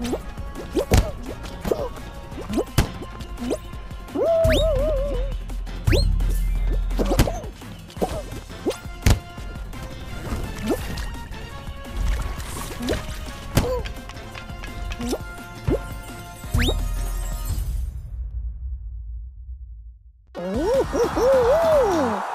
Mm-hmm. Ooh, ooh, ooh, ooh.